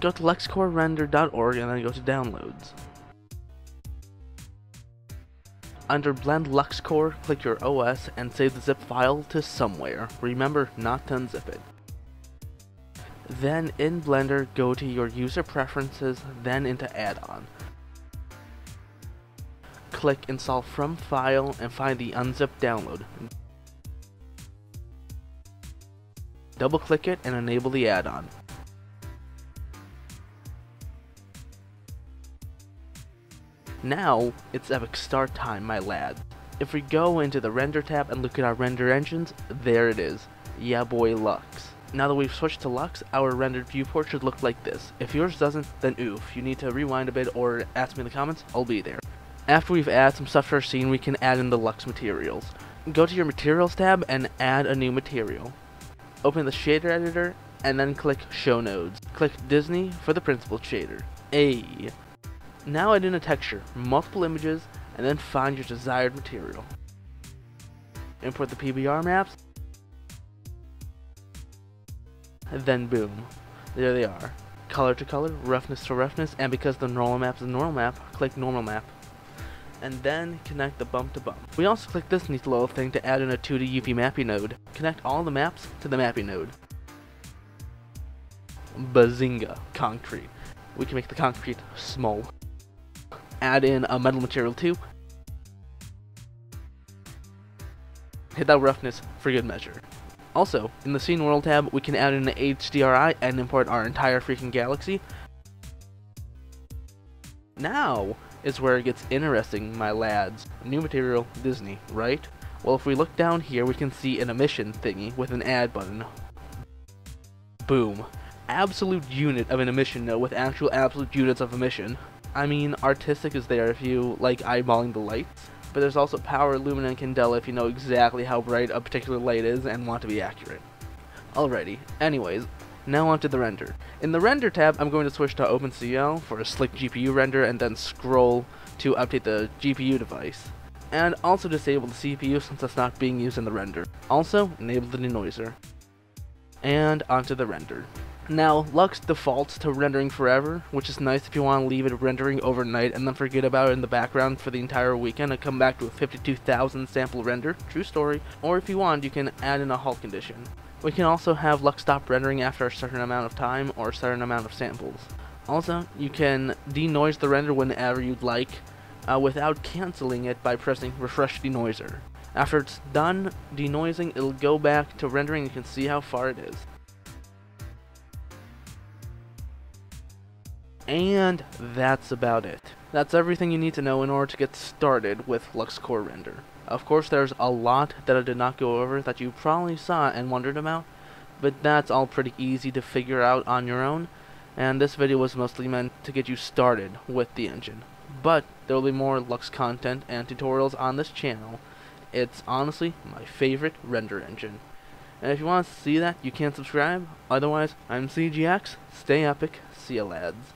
Go to luxcorerender.org and then go to downloads. Under Blend LuxCore, click your OS and save the zip file to somewhere. Remember not to unzip it. Then in Blender, go to your user preferences, then into add-on. Click install from file and find the unzipped download. Double click it and enable the add-on. Now, it's epic start time, my lad. If we go into the render tab and look at our render engines, there it is. Yeah boy Lux. Now that we've switched to Lux, our rendered viewport should look like this. If yours doesn't, then oof. You need to rewind a bit or ask me in the comments, I'll be there. After we've added some stuff to our scene, we can add in the Lux materials. Go to your materials tab and add a new material. Open the shader editor and then click show nodes. Click Disney for the principal shader. A. Now add in a texture, multiple images, and then find your desired material. Import the PBR maps, then boom, there they are. Color to color, roughness to roughness, and because the normal map is a normal map, click normal map. And then connect the bump to bump. We also click this neat little thing to add in a 2D UV mapping node. Connect all the maps to the mapping node. Bazinga, concrete. We can make the concrete small add in a metal material too. Hit that roughness for good measure. Also, in the Scene World tab, we can add in an HDRI and import our entire freaking galaxy. Now is where it gets interesting, my lads. New material, Disney, right? Well, if we look down here, we can see an emission thingy with an add button. Boom. Absolute unit of an emission node with actual absolute units of emission. I mean, artistic is there if you like eyeballing the lights, but there's also power, lumina, and candela if you know exactly how bright a particular light is and want to be accurate. Alrighty, anyways, now onto the render. In the render tab, I'm going to switch to OpenCL for a slick GPU render and then scroll to update the GPU device. And also disable the CPU since it's not being used in the render. Also, enable the denoiser. And onto the render. Now, Lux defaults to rendering forever, which is nice if you want to leave it rendering overnight and then forget about it in the background for the entire weekend and come back to a 52,000 sample render, true story, or if you want, you can add in a halt condition. We can also have Lux stop rendering after a certain amount of time or a certain amount of samples. Also, you can denoise the render whenever you'd like, uh, without cancelling it by pressing refresh denoiser. After it's done denoising, it'll go back to rendering and you can see how far it is. And that's about it. That's everything you need to know in order to get started with LuxCore Render. Of course, there's a lot that I did not go over that you probably saw and wondered about, but that's all pretty easy to figure out on your own, and this video was mostly meant to get you started with the engine. But there will be more Lux content and tutorials on this channel. It's honestly my favorite render engine. And if you want to see that, you can subscribe. Otherwise, I'm CGX. Stay epic. See ya, lads.